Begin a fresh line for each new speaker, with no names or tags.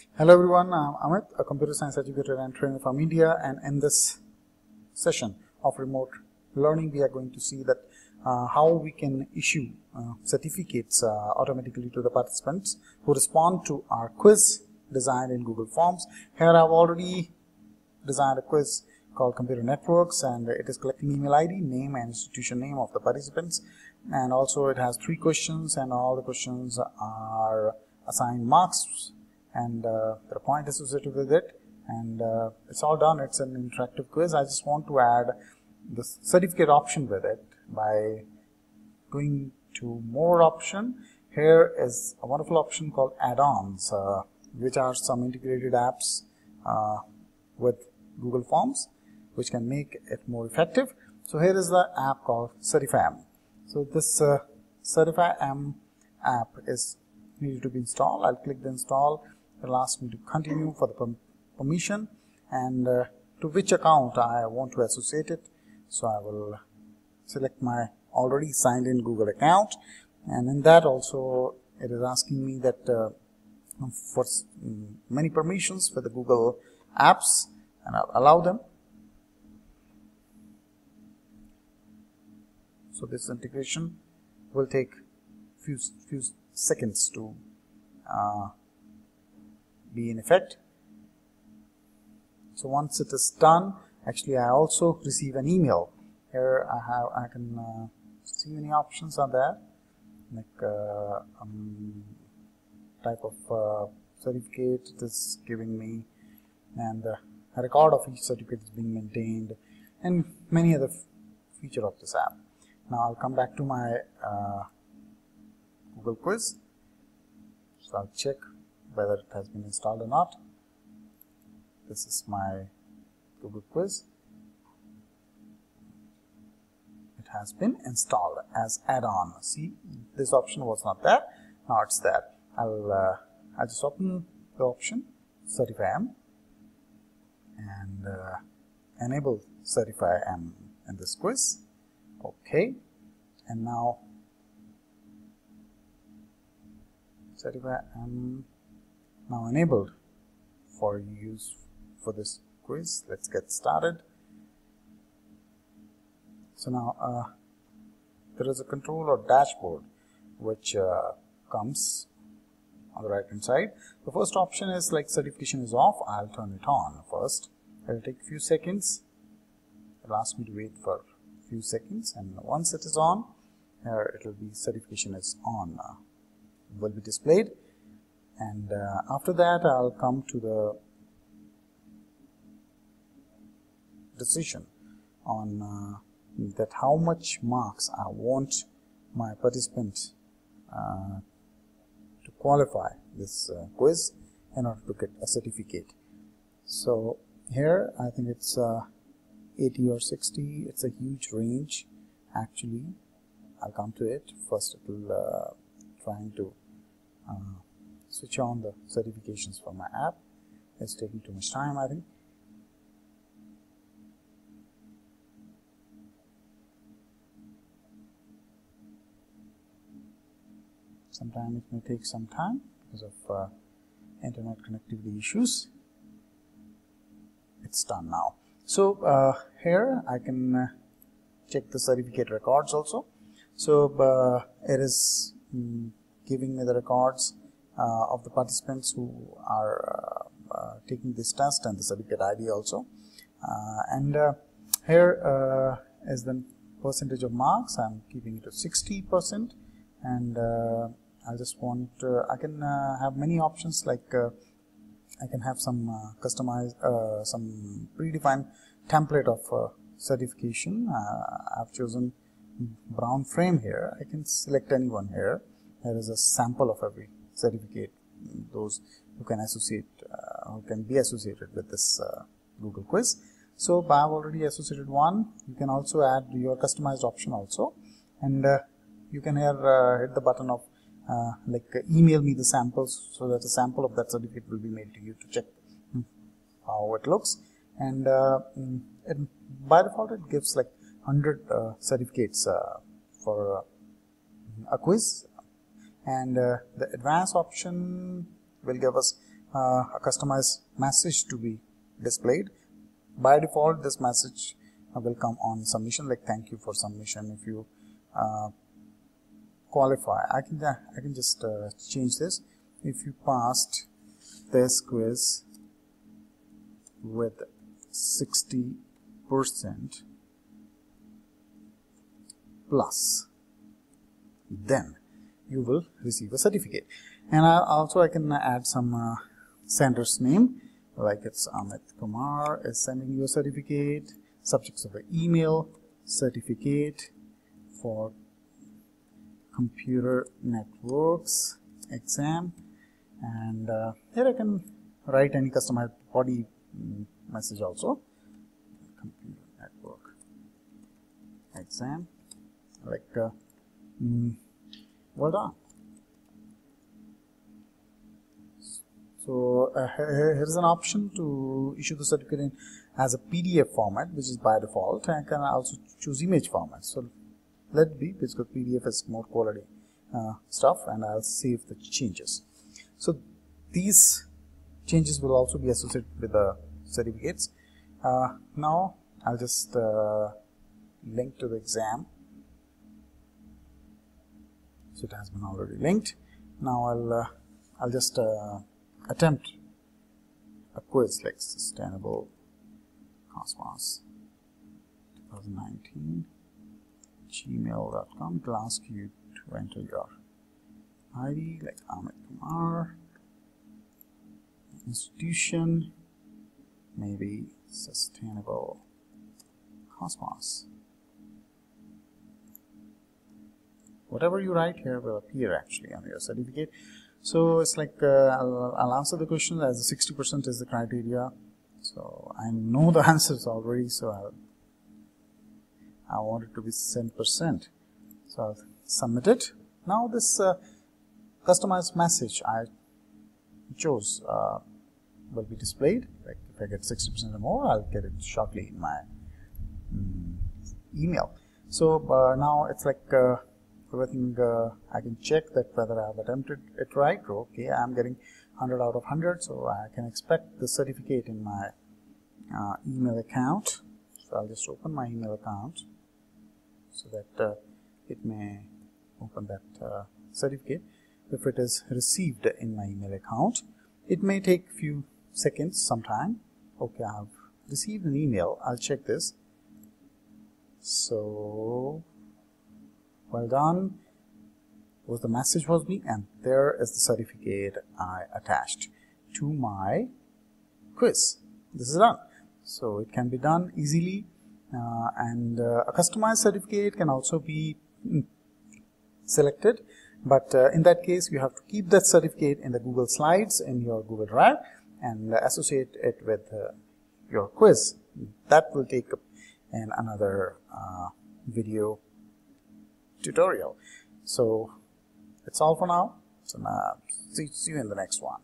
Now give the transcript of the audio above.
Hello everyone, I'm Amit, a computer science educator and trainer from India and in this session of remote learning we are going to see that uh, how we can issue uh, certificates uh, automatically to the participants who respond to our quiz designed in Google Forms. Here I've already designed a quiz called Computer Networks and it is collecting email ID, name and institution name of the participants. And also it has three questions and all the questions are assigned marks and uh, there are associated with it. And uh, it's all done. It's an interactive quiz. I just want to add the certificate option with it by going to more option. Here is a wonderful option called add-ons uh, which are some integrated apps uh, with Google Forms which can make it more effective. So here is the app called Certify'em so this uh, app is needed to be installed. I'll click the install it'll ask me to continue for the permission. And uh, to which account I want to associate it. So I will select my already signed in Google account. And in that also it is asking me that uh, for many permissions for the Google apps. And I'll allow them. So this integration will take few few seconds to uh, be in effect. So once it is done, actually I also receive an email. Here I have I can uh, see many options are there, like uh, um, type of uh, certificate it is giving me, and uh, a record of each certificate is being maintained, and many other feature of this app. Now I'll come back to my uh, Google quiz. So I'll check whether it has been installed or not. This is my Google quiz. It has been installed as add-on. See, this option was not there. Now it's there. I'll, uh, I'll just open the option Certify'em and uh, enable M in this quiz. Okay. And now Certify'em now enabled for use for this quiz. Let's get started. So now uh, there is a control or dashboard which uh, comes on the right hand side. The first option is like certification is off. I'll turn it on first. It'll take a few seconds. It'll ask me to wait for a few seconds and once it is on, here it will be certification is on. Uh, will be displayed and uh, after that I'll come to the decision on uh, that how much marks I want my participant uh, to qualify this uh, quiz in order to get a certificate. So here I think it's uh, 80 or 60 it's a huge range actually. I'll come to it. First it will uh, trying to switch on the certifications for my app. It's taking too much time, I think. Sometimes it may take some time because of uh, internet connectivity issues. It's done now. So uh, here I can uh, check the certificate records also. So uh, it is mm, giving me the records of the participants who are uh, uh, taking this test and the certificate ID also. and here is the percentage of marks. I'm keeping it to 60% and I just want, I can have many options like I can have some uh, customized, uh, some predefined template of uh, certification. I've chosen brown frame here. I can select anyone here. There is a sample of every certificate those who can associate uh, who can be associated with this uh, Google quiz. So I've already associated one. You can also add your customized option also, and uh, you can here uh, hit the button of uh, like uh, email me the samples so that a sample of that certificate will be made to you to check hmm, how it looks. And mm, it, by default, it gives like 100 certificates for a quiz and uh, the advanced option will give us uh, a customized message to be displayed. By default, this message will come on submission like thank you for submission. If you uh, qualify, I can uh, I can just uh, change this. If you passed this quiz with 60 percent plus, then you will receive a certificate. And I, also I can add some uh, sender's name like it's Amit Kumar is sending you a certificate, subjects of the email, certificate for computer networks exam and uh, here I can write any customized body mm, message also computer network exam like uh, mm, well done So uh, here is an option to issue the certificate in as a PDF format, which is by default. I can also choose image format. So let be because PDF is more quality uh, stuff, and I'll save the changes. So these changes will also be associated with the certificates. Uh, now I'll just uh, link to the exam. So it has been already linked. Now I'll uh, I'll just uh, attempt a quiz like sustainable cosmos 2019 gmail.com it will ask you to enter your ID like Amit Kumar institution maybe sustainable cosmos whatever you write here will appear actually on your certificate so it's like uh, I'll, I'll, answer the question as 60% is the criteria. So I know the answers already, so I'll, I want it to be 10%. So I'll submit it. Now this uh, customized message I chose uh, will be displayed. Like if I get 60% or more, I'll get it shortly in my mm, email. So uh, now it's like uh, everything uh, I can check that whether I have attempted it right. Okay I'm getting 100 out of 100 so I can expect the certificate in my uh, email account. So I'll just open my email account so that uh, it may open that uh, certificate. If it is received in my email account it may take few seconds sometime okay I've received an email. I'll check this. So well done. Was the message was me and there is the certificate I attached to my quiz. This is done. So it can be done easily uh, and uh, a customized certificate can also be mm, selected. But uh, in that case you have to keep that certificate in the Google Slides in your Google Drive and associate it with uh, your quiz. That will take up in another uh, video tutorial. So that's all for now. So now see, see you in the next one.